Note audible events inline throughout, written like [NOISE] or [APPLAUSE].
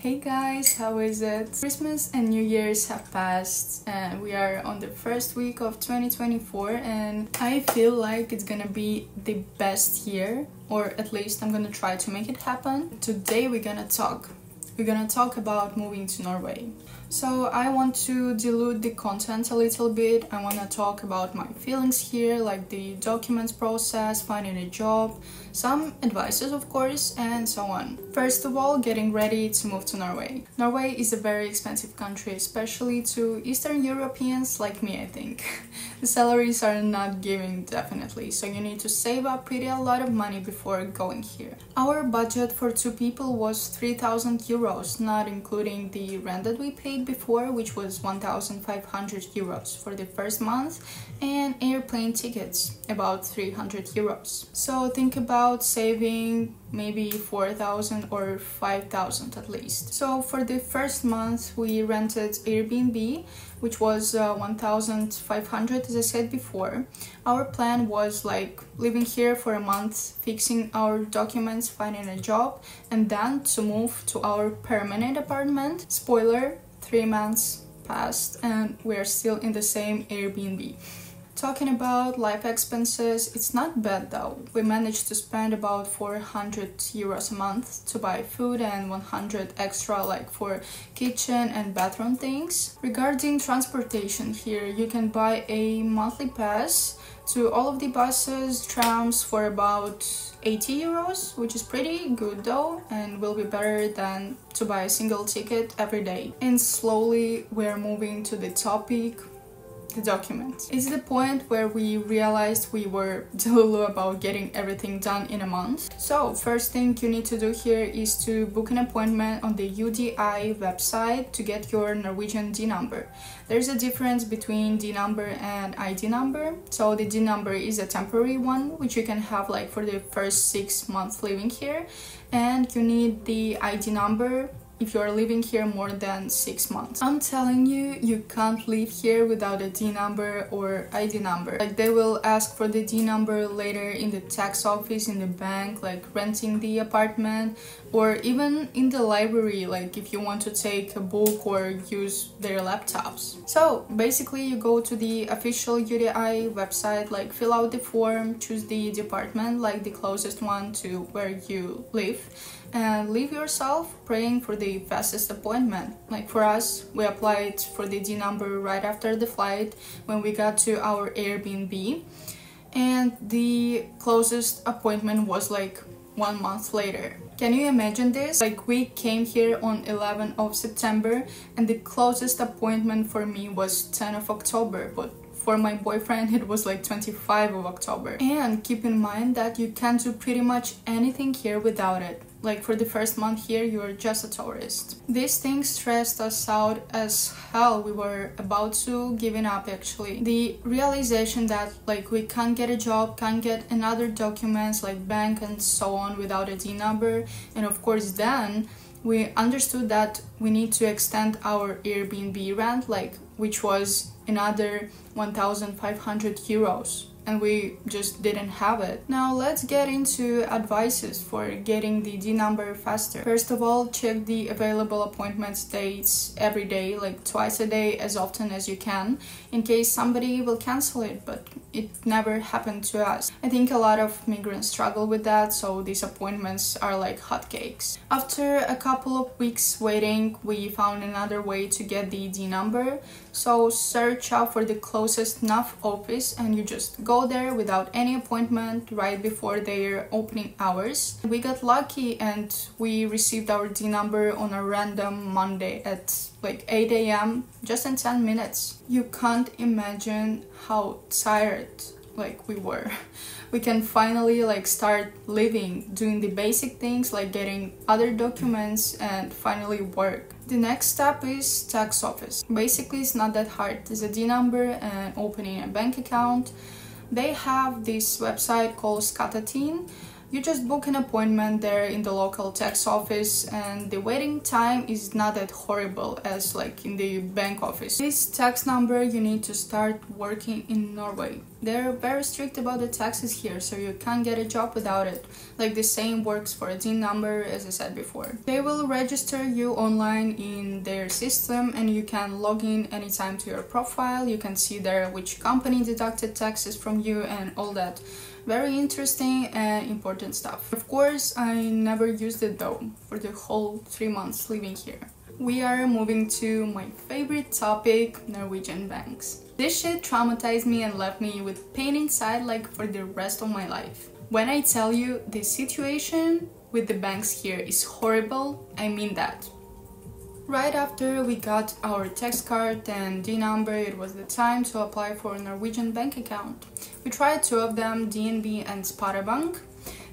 Hey guys, how is it? Christmas and New Year's have passed and we are on the first week of 2024 and I feel like it's gonna be the best year or at least I'm gonna try to make it happen. Today we're gonna talk. We're gonna talk about moving to Norway. So I want to dilute the content a little bit. I want to talk about my feelings here, like the documents process, finding a job, some advices of course, and so on. First of all, getting ready to move to Norway. Norway is a very expensive country, especially to Eastern Europeans like me, I think. [LAUGHS] the salaries are not giving definitely, so you need to save up pretty a lot of money before going here. Our budget for two people was 3000 euros, not including the rent that we paid before, which was 1,500 euros for the first month, and airplane tickets, about 300 euros. So think about saving maybe 4,000 or 5,000 at least. So for the first month, we rented Airbnb, which was uh, 1,500 as I said before. Our plan was like living here for a month, fixing our documents, finding a job, and then to move to our permanent apartment. Spoiler, three months passed and we're still in the same Airbnb. Talking about life expenses, it's not bad though. We managed to spend about 400 euros a month to buy food and 100 extra like for kitchen and bathroom things. Regarding transportation here, you can buy a monthly pass to all of the buses, trams for about 80 euros, which is pretty good though, and will be better than to buy a single ticket every day. And slowly we're moving to the topic the document. It's the point where we realized we were [LAUGHS] delulu about getting everything done in a month. So first thing you need to do here is to book an appointment on the UDI website to get your Norwegian D number. There's a difference between D number and ID number. So the D number is a temporary one which you can have like for the first six months living here and you need the ID number if you're living here more than six months. I'm telling you, you can't live here without a D number or ID number. Like they will ask for the D number later in the tax office, in the bank, like renting the apartment, or even in the library, like if you want to take a book or use their laptops. So basically you go to the official UDI website, like fill out the form, choose the department, like the closest one to where you live, and leave yourself praying for the fastest appointment. Like for us, we applied for the D number right after the flight when we got to our Airbnb and the closest appointment was like one month later. Can you imagine this? Like we came here on 11 of September and the closest appointment for me was 10 of October but for my boyfriend [LAUGHS] it was like 25 of October. And keep in mind that you can't do pretty much anything here without it. Like for the first month here, you're just a tourist. These things stressed us out as hell. We were about to giving up actually. The realization that like we can't get a job, can't get another documents like bank and so on without a D number. And of course then we understood that we need to extend our Airbnb rent, like which was another 1,500 euros and we just didn't have it. Now let's get into advices for getting the D number faster. First of all, check the available appointments dates every day, like twice a day as often as you can, in case somebody will cancel it, but it never happened to us. I think a lot of migrants struggle with that, so these appointments are like hotcakes. After a couple of weeks waiting, we found another way to get the D number, so search out for the closest NAV office and you just go there without any appointment right before their opening hours. We got lucky and we received our D number on a random Monday at like 8 a.m. just in 10 minutes. You can't imagine how tired like we were. We can finally like start living, doing the basic things like getting other documents and finally work. The next step is tax office. Basically, it's not that hard. There's a D number and opening a bank account. They have this website called Skatteetaten You just book an appointment there in the local tax office and the waiting time is not that horrible as like in the bank office. This tax number you need to start working in Norway. They're very strict about the taxes here so you can't get a job without it. Like the same works for a DIN number as I said before. They will register you online in their system and you can log in anytime to your profile. You can see there which company deducted taxes from you and all that very interesting and important stuff. Of course, I never used it though for the whole three months living here. We are moving to my favorite topic, Norwegian banks. This shit traumatized me and left me with pain inside like for the rest of my life. When I tell you the situation with the banks here is horrible, I mean that. Right after we got our tax card and D number, it was the time to apply for a Norwegian bank account. We tried two of them, DNB and Sparebank.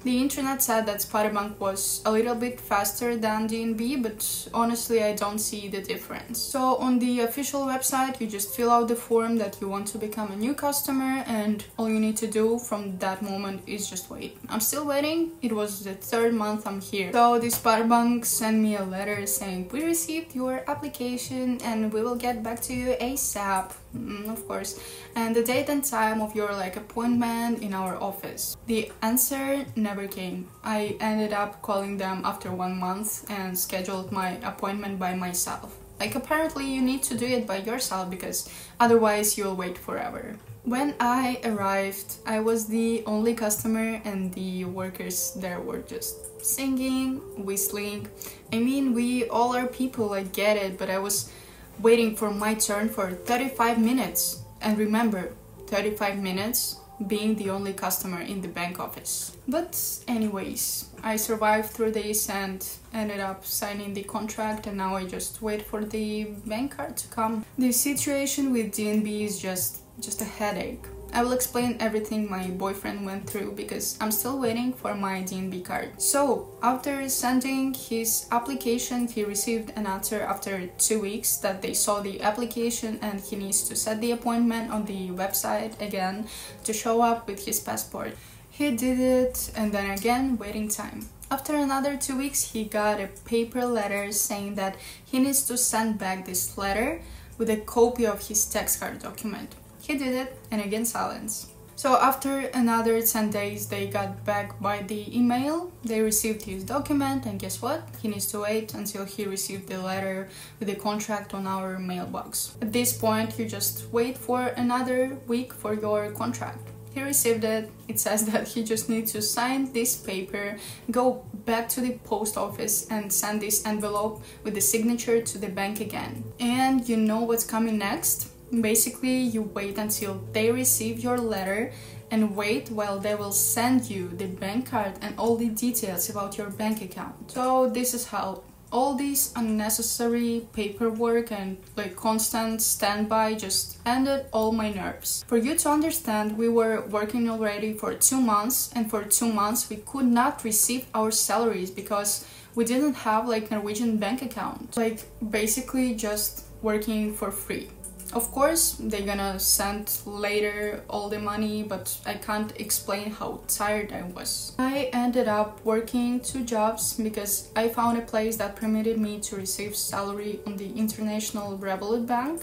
The internet said that SpareBank was a little bit faster than DNB, but honestly I don't see the difference. So on the official website you just fill out the form that you want to become a new customer and all you need to do from that moment is just wait. I'm still waiting, it was the third month I'm here. So the SpareBank sent me a letter saying we received your application and we will get back to you ASAP. Mm, of course and the date and time of your like appointment in our office the answer never came i ended up calling them after one month and scheduled my appointment by myself like apparently you need to do it by yourself because otherwise you'll wait forever when I arrived, I was the only customer and the workers there were just singing, whistling. I mean, we all are people, I get it, but I was waiting for my turn for 35 minutes. And remember, 35 minutes being the only customer in the bank office. But anyways, I survived through this and ended up signing the contract and now I just wait for the bank card to come. The situation with DNB is just just a headache. I will explain everything my boyfriend went through because I'm still waiting for my DNB card. So, after sending his application, he received an answer after two weeks that they saw the application and he needs to set the appointment on the website again to show up with his passport. He did it and then again, waiting time. After another two weeks, he got a paper letter saying that he needs to send back this letter with a copy of his tax card document. He did it, and again silence. So after another 10 days they got back by the email, they received his document and guess what? He needs to wait until he received the letter with the contract on our mailbox. At this point you just wait for another week for your contract. He received it, it says [LAUGHS] that he just needs to sign this paper, go back to the post office and send this envelope with the signature to the bank again. And you know what's coming next? Basically, you wait until they receive your letter and wait while they will send you the bank card and all the details about your bank account. So this is how all this unnecessary paperwork and like constant standby just ended all my nerves. For you to understand, we were working already for two months and for two months we could not receive our salaries because we didn't have like Norwegian bank account. Like basically just working for free. Of course, they're gonna send later all the money, but I can't explain how tired I was. I ended up working two jobs because I found a place that permitted me to receive salary on the International Revolut Bank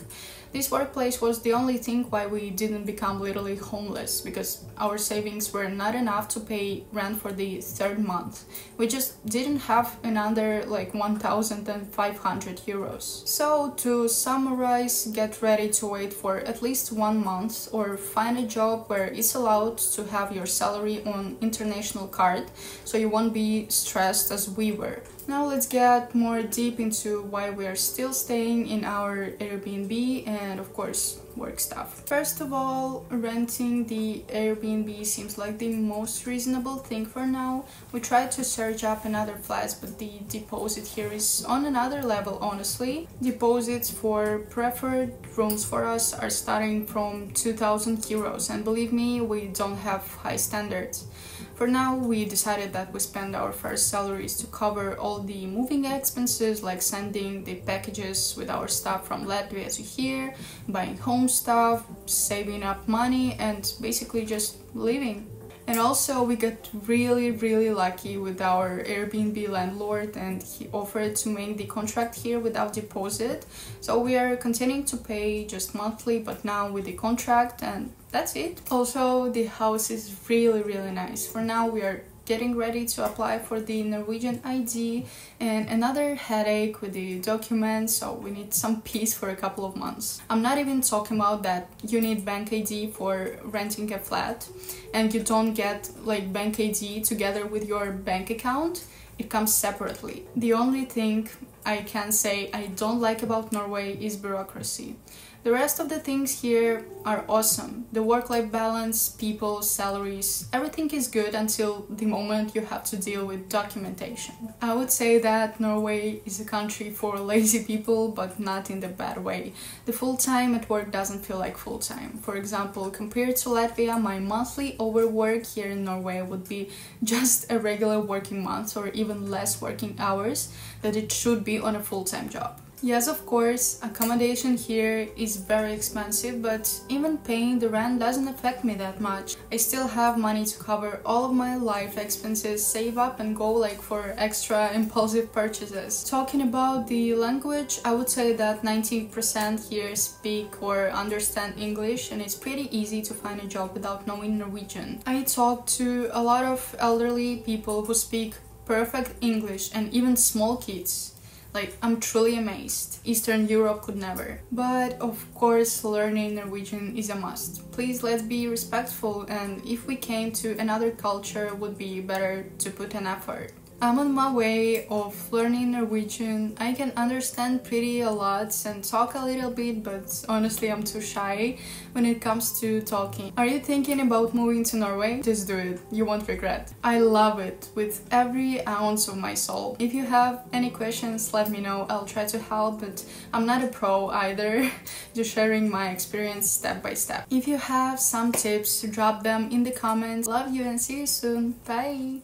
this workplace was the only thing why we didn't become literally homeless because our savings were not enough to pay rent for the third month. We just didn't have another like 1500 euros. So to summarize, get ready to wait for at least one month or find a job where it's allowed to have your salary on international card so you won't be stressed as we were. Now let's get more deep into why we are still staying in our Airbnb and of course work stuff. First of all, renting the Airbnb seems like the most reasonable thing for now. We tried to search up another flats but the deposit here is on another level honestly. Deposits for preferred rooms for us are starting from 2000 euros and believe me we don't have high standards. For now, we decided that we spend our first salaries to cover all the moving expenses like sending the packages with our stuff from Latvia to here, buying home stuff, saving up money and basically just living. And also we got really really lucky with our Airbnb landlord and he offered to make the contract here without deposit. So we are continuing to pay just monthly but now with the contract and that's it. Also the house is really really nice. For now we are getting ready to apply for the Norwegian ID and another headache with the documents so we need some [LAUGHS] peace for a couple of months. I'm not even talking about that you need bank ID for renting a flat and you don't get like bank ID together with your bank account it comes separately. The only thing I can say I don't like about Norway is bureaucracy. The rest of the things here are awesome. The work-life balance, people, salaries, everything is good until the moment you have to deal with documentation. I would say that Norway is a country for [LAUGHS] lazy people, but not in the bad way. The full time at work doesn't feel like full time. For example, compared to Latvia, my monthly overwork here in Norway would be [LAUGHS] just a regular working month or even less working hours that it should be on a full-time job. Yes, of course, accommodation here is very expensive, but even paying the rent doesn't affect me that much. I still have money to cover all of my life expenses, save up and go like for extra [LAUGHS] impulsive purchases. Talking about the language, I would say that 90% here speak or understand English and it's pretty easy to find a job without knowing Norwegian. I talk to a lot of elderly people who speak perfect English and even small kids like, I'm truly amazed. Eastern Europe could never. But of course, learning Norwegian is a must. Please let's be respectful and if we came to another culture would be better to put an effort. I'm on my way of learning Norwegian. I can understand pretty a lot and talk a little bit, but honestly I'm too shy when it comes to talking. Are you thinking about moving to Norway? Just do it, you won't regret. I love it with every ounce of my soul. If you have any questions, let me know, I'll try to help, but I'm not a pro either, [LAUGHS] just sharing my experience step by step. If you have some tips, drop them in the comments. Love you and see you soon, bye!